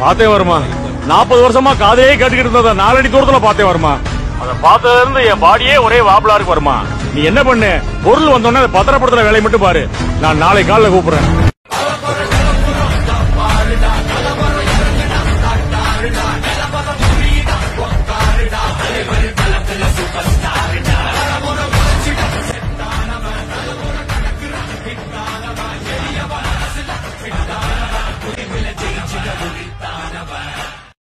பார்த்தே வருமா? நாற்பது வருஷமா காதையே கேட்டுக்கிட்டு இருந்தத நாலடி தூரத்துல பாத்தே வருமா? அத பார்த்ததுல இருந்து என் பாடியே ஒரே வாபலா இருக்கு வருமா? நீ என்ன பண்ணு? பொருள் வந்தோடனே அதை பத்திரப்படுத்துற வேலையை மட்டும் பாரு. நான் நாளை காலைல கூப்பிடுறேன்.